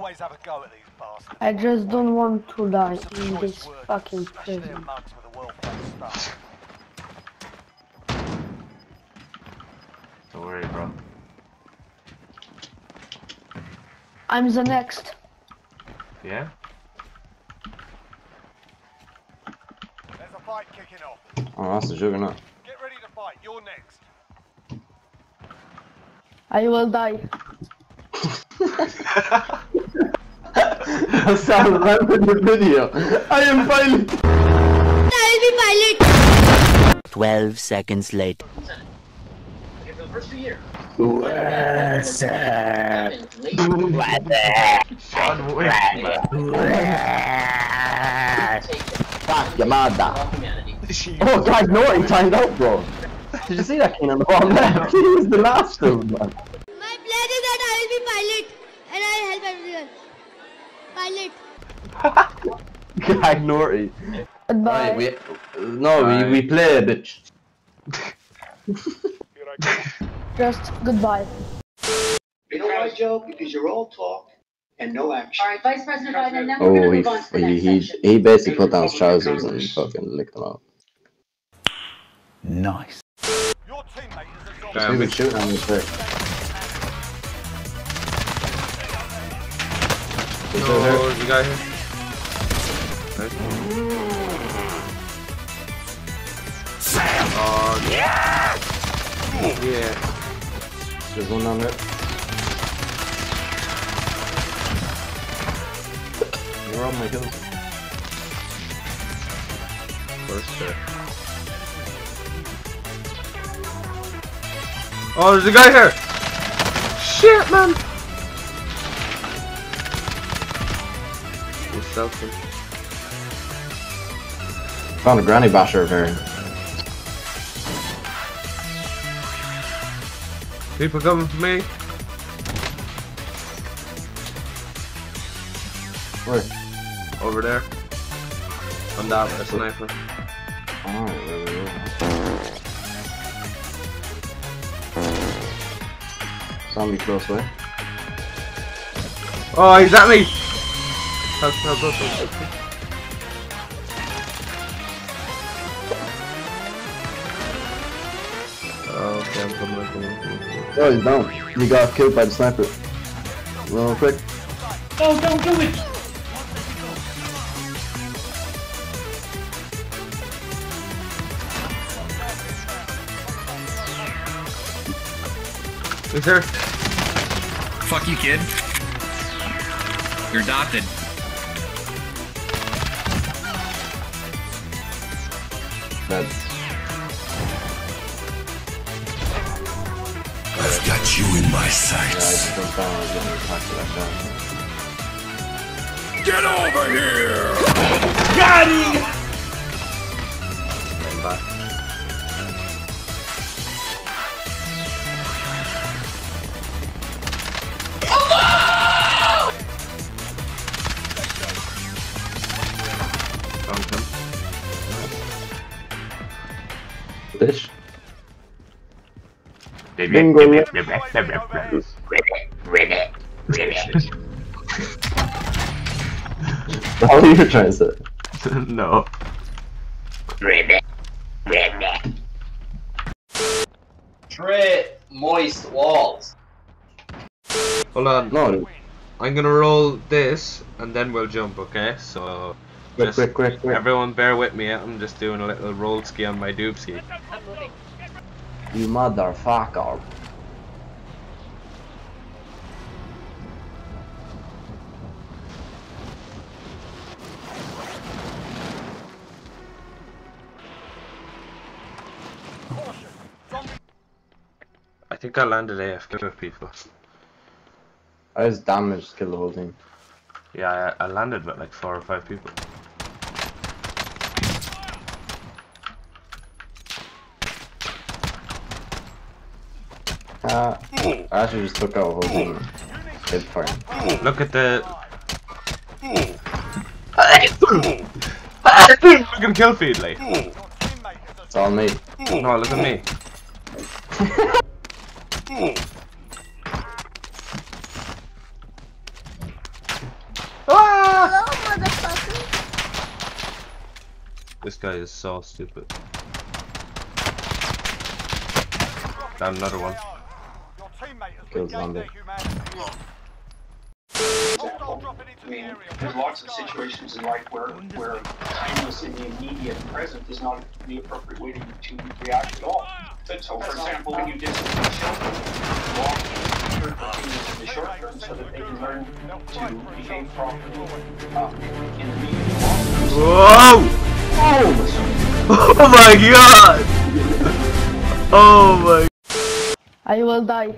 always have a go at these bastards. I just don't want to die Some in this words, fucking prison. mugs with a well-placed stuff. Don't worry, bro. I'm the next. Yeah? There's a fight kicking off. Oh, that's a juggernaut. Get ready to fight. You're next. I will die. That's how I remember the video. I am pilot. I'll be pilot. 12 seconds later. Okay, oh, for the first two years. What's up? Sean Wick. Fuck your mother. Oh, guys, Norton timed out, bro. Did you see that king on the bottom left? He was the last dude, man. My plan is that I will be pilot and I'll help everyone. Pilot. Gag Norty. Goodbye. Right, we, no, we, we play a bitch. Just goodbye. You know why, Joe? Because you're all talk and no action. All right, Vice President Biden, and then we're going Oh, to he, move on to the he, next he, section. he basically put down his trousers and fucking licked them out. Nice. Your teammate is a zombie. Just leave it shooting on his face. Is No, there- there's a guy here. Oh, yeah! Yeah. There's one down there. You're on my kills. First there. Oh, there's a guy here! Shit, man! What's that for? Found a granny basher over here. People coming for me? Where? Over there. On that with a sniper. Alright, where we go. Zombie close by. Oh, he's at me! Help, help, help, help, help. Oh, I'm coming, I'm coming, coming, coming. Oh, he's down. He got killed by the sniper. Real quick. No, don't do it! He's here. Fuck you, kid. You're adopted. Dead. I've got you in my Yeah, I sights. just jumped down. I was getting attacked by that Get over here! Running back. Found him. guy. Bitch. Bingo. How are you trying to say? no. Trey moist walls. Hold on. No, I'm gonna roll this and then we'll jump, okay? So quick, quick, quick, quick. everyone bear with me. I'm just doing a little roll ski on my doobski. You motherfucker. I think I landed AFK with people. I was damaged, killed the whole team. Yeah, I, I landed with like four or five people. Uh, I actually just took out a whole team. Hit fire. Look at the. look at kill feed, like. Your teammate is a It's all me. No, look at me. Hello, motherfucker. This guy is so stupid. Got another one. Your Kills regained zombie. their humanity. Hostile example, I mean, there's lots of situations in life where, where timeless in the immediate present is not the appropriate way to, to react at all. So, for example, when you discipline children, walk in the short term so that they can learn to behave properly um, in the medium and long term. Whoa! Oh my god! Oh my I will die.